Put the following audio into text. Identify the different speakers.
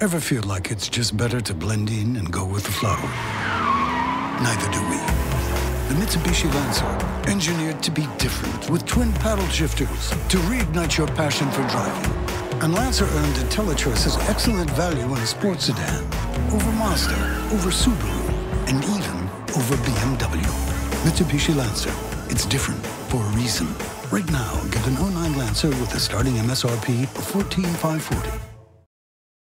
Speaker 1: Ever feel like it's just better to blend in and go with the flow? Neither do we. The Mitsubishi Lancer, engineered to be different with twin paddle shifters to reignite your passion for driving. And Lancer earned IntelliChoice's excellent value in a sports sedan over Mazda, over Subaru, and even over BMW. Mitsubishi Lancer. It's different for a reason. Right now, get an 09 Lancer with a starting MSRP of 14540